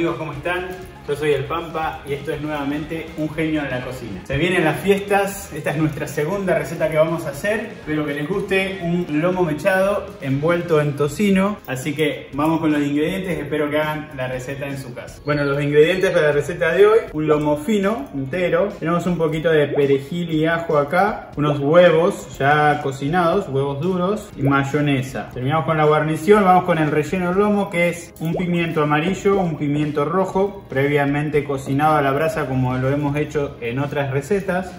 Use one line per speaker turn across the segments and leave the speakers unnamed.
amigos, ¿cómo están? Yo soy el Pampa y esto es nuevamente Un Genio en la Cocina. Se vienen las fiestas, esta es nuestra segunda receta que vamos a hacer. Espero que les guste un lomo mechado envuelto en tocino. Así que vamos con los ingredientes, espero que hagan la receta en su casa. Bueno, los ingredientes para la receta de hoy, un lomo fino entero. Tenemos un poquito de perejil y ajo acá, unos huevos ya cocinados, huevos duros y mayonesa. Terminamos con la guarnición, vamos con el relleno del lomo que es un pimiento amarillo, un pimiento rojo, previa cocinado a la brasa como lo hemos hecho en otras recetas.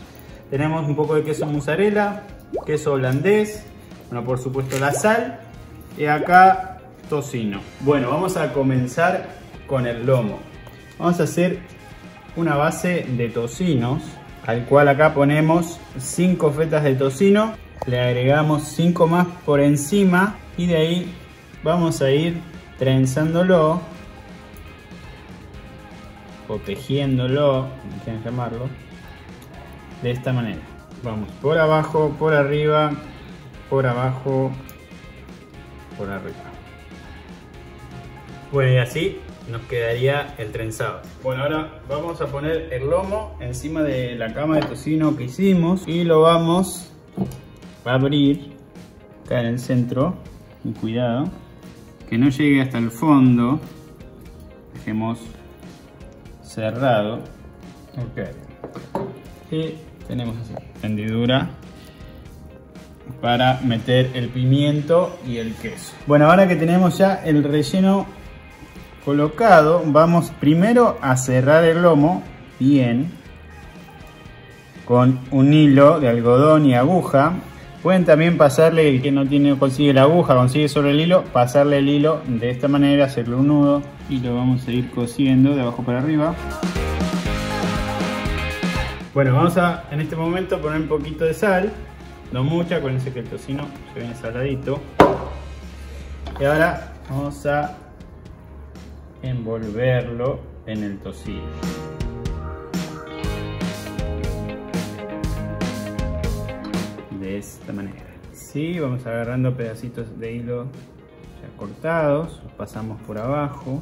Tenemos un poco de queso mozzarella, queso holandés, bueno, por supuesto la sal y acá tocino. Bueno, vamos a comenzar con el lomo. Vamos a hacer una base de tocinos, al cual acá ponemos 5 fetas de tocino, le agregamos 5 más por encima y de ahí vamos a ir trenzándolo o tejiéndolo, como quieran llamarlo, de esta manera. Vamos por abajo, por arriba, por abajo, por arriba. Bueno, y así nos quedaría el trenzado. Bueno, ahora vamos a poner el lomo encima de la cama de tocino que hicimos y lo vamos a abrir acá en el centro. Y cuidado, que no llegue hasta el fondo. Dejemos cerrado. Ok. Y tenemos así, hendidura para meter el pimiento y el queso. Bueno, ahora que tenemos ya el relleno colocado, vamos primero a cerrar el lomo bien con un hilo de algodón y aguja. Pueden también pasarle, el que no tiene consigue la aguja, consigue solo el hilo, pasarle el hilo de esta manera, hacerle un nudo y lo vamos a ir cosiendo de abajo para arriba. Bueno, vamos a en este momento poner un poquito de sal, no mucha, acuérdense que el tocino se viene saladito. Y ahora vamos a envolverlo en el tocino. Manera. Sí, vamos agarrando pedacitos de hilo ya cortados, pasamos por abajo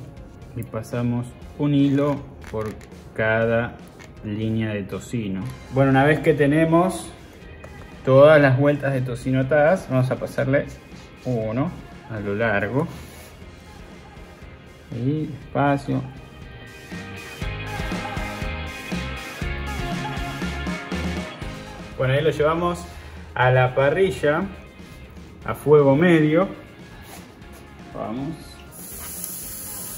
y pasamos un hilo por cada línea de tocino. Bueno, una vez que tenemos todas las vueltas de tocino atadas, vamos a pasarle uno a lo largo y despacio. Bueno, ahí lo llevamos a la parrilla a fuego medio. Vamos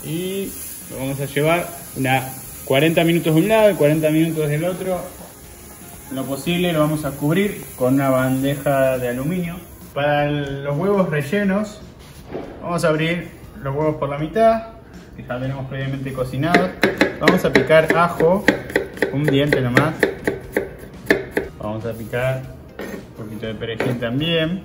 y lo vamos a llevar una 40 minutos de un lado y 40 minutos del otro. Lo posible lo vamos a cubrir con una bandeja de aluminio. Para los huevos rellenos vamos a abrir los huevos por la mitad, que ya tenemos previamente cocinados. Vamos a picar ajo, un diente nomás. Vamos a picar poquito de perejil también.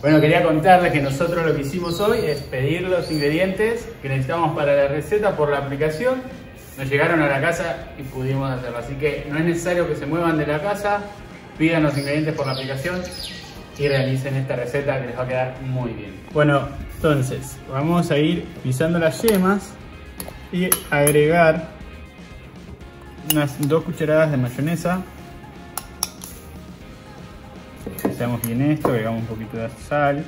Bueno, quería contarles que nosotros lo que hicimos hoy es pedir los ingredientes que necesitamos para la receta por la aplicación. Nos llegaron a la casa y pudimos hacerlo. Así que no es necesario que se muevan de la casa, pidan los ingredientes por la aplicación y realicen esta receta que les va a quedar muy bien. Bueno, entonces vamos a ir pisando las yemas y agregar unas dos cucharadas de mayonesa Hacemos bien esto, agregamos un poquito de sal.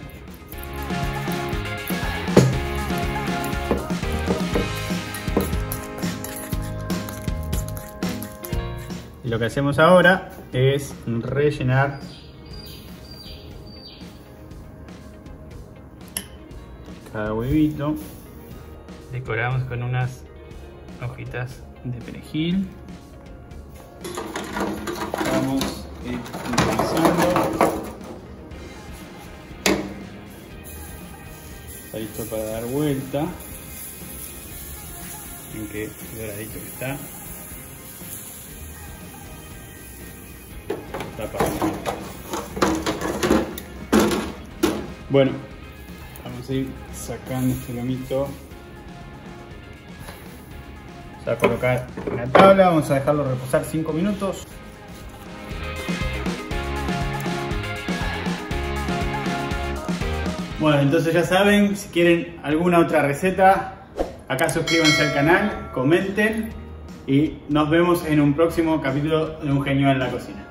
Y lo que hacemos ahora es rellenar cada huevito. Decoramos con unas hojitas de perejil. Listo para dar vuelta. En que doradito que está. Bueno, vamos a ir sacando este lomito. Vamos a colocar en la tabla, vamos a dejarlo reposar 5 minutos. Bueno, entonces ya saben, si quieren alguna otra receta, acá suscríbanse al canal, comenten y nos vemos en un próximo capítulo de Un Genio en la Cocina.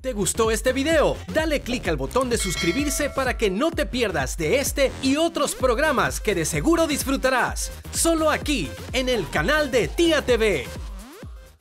¿Te gustó este video? Dale click al botón de suscribirse para que no te pierdas de este y otros programas que de seguro disfrutarás. Solo aquí, en el canal de Tía TV.